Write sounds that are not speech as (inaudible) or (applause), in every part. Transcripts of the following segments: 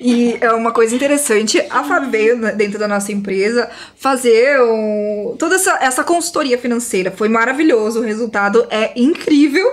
E é uma coisa interessante, a Fábio veio dentro da nossa empresa fazer um, toda essa, essa consultoria financeira. Foi maravilhoso, o resultado é incrível,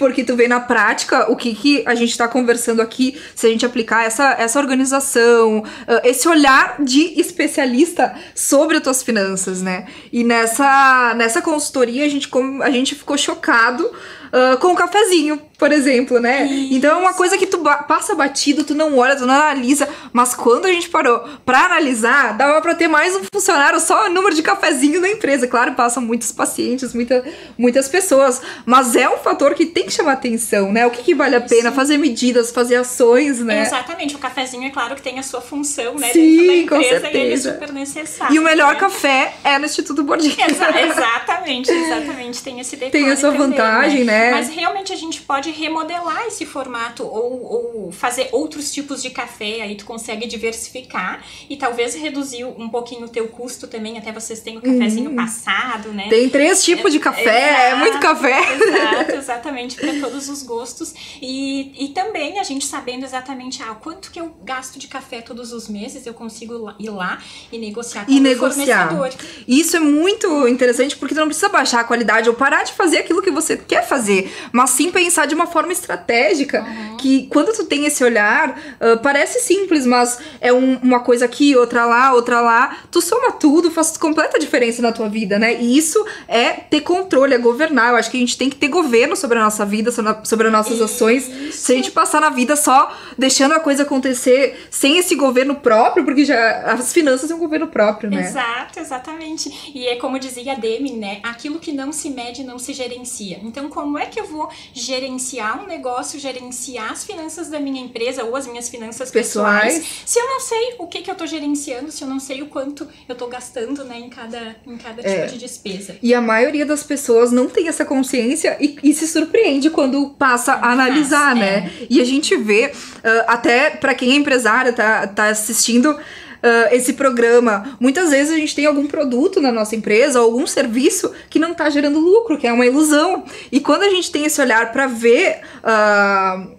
porque tu vê na prática o que, que a gente está conversando aqui, se a gente aplicar essa, essa organização, uh, esse olhar de especialista sobre as tuas finanças, né? E nessa, nessa consultoria a gente, a gente ficou chocado uh, com o cafezinho, por exemplo, né? Isso. Então é uma coisa que tu ba passa batido, tu não olha, tu não analisa. Mas quando a gente parou pra analisar, dava pra ter mais um funcionário só o número de cafezinho na empresa. Claro, passam muitos pacientes, muita, muitas pessoas. Mas é um fator que tem que chamar atenção, né? O que, que vale a pena? Sim. Fazer medidas, fazer ações, né? Exatamente. O cafezinho, é claro que tem a sua função, né? Sim, dentro da empresa, com certeza. E ele é super necessário. E o melhor né? café é no Instituto Bordinho. Exa (laughs) exatamente, exatamente. Tem esse detalhe Tem a sua também, vantagem, né? né? Mas realmente a gente pode remodelar esse formato ou, ou fazer outros tipos de café, aí tu consegue diversificar e talvez reduzir um pouquinho o teu custo também, até vocês têm o cafezinho hum. passado, né? Tem três tipos de é, café, é, é muito café. Exato, exatamente, para todos os gostos. E, e também a gente sabendo exatamente ah, quanto que eu gasto de café todos os meses, eu consigo ir lá e negociar com e o negociar. fornecedor. Isso é muito interessante porque tu não precisa baixar a qualidade ou parar de fazer aquilo que você quer fazer mas sim pensar de uma forma estratégica. Uhum. Que quando tu tem esse olhar, uh, parece simples, mas é um, uma coisa aqui, outra lá, outra lá. Tu soma tudo, faz completa diferença na tua vida, né? E isso é ter controle, é governar. Eu acho que a gente tem que ter governo sobre a nossa vida, sobre as nossas ações. Se a gente passar na vida só deixando a coisa acontecer sem esse governo próprio, porque já as finanças é um governo próprio, né? Exato, exatamente. E é como dizia a Demi, né? Aquilo que não se mede não se gerencia. Então, como é que eu vou gerenciar um negócio, gerenciar as finanças da minha empresa ou as minhas finanças pessoais, pessoais se eu não sei o que, que eu tô gerenciando, se eu não sei o quanto eu tô gastando, né, em cada, em cada tipo é. de despesa. E a maioria das pessoas não tem essa consciência e, e se surpreende quando passa a analisar, né? É. E a gente vê, uh, até para quem é empresário, tá, tá assistindo, uh, esse programa. Muitas vezes a gente tem algum produto na nossa empresa, algum serviço que não está gerando lucro, que é uma ilusão. E quando a gente tem esse olhar para ver uh,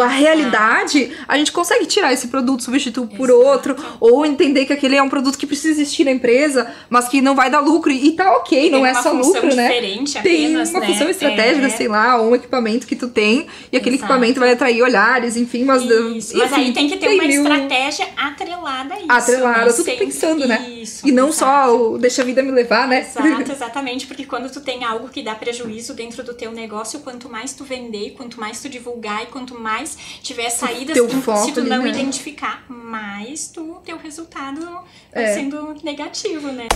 a realidade, a gente consegue tirar esse produto, substituir por outro, ou entender que aquele é um produto que precisa existir na empresa, mas que não vai dar lucro e tá ok, não é só lucro, né? Tem apenas, uma né? função estratégica, é. sei lá, ou um equipamento que tu tem e aquele Exato. equipamento vai atrair olhares, enfim, mas isso. mas aí tem que ter tem uma mil... estratégia atrelada a isso. Atrelada, né? tudo pensando, né? Isso, e não exato. só o deixa a vida me levar, né? Exato, (laughs) exatamente, porque quando tu tem algo que dá prejuízo dentro do teu negócio, quanto mais tu vender, quanto mais tu divulgar e quanto mais mais tiver saídas, teu foco se tu não né? identificar, mais tu, teu resultado é. sendo negativo, né?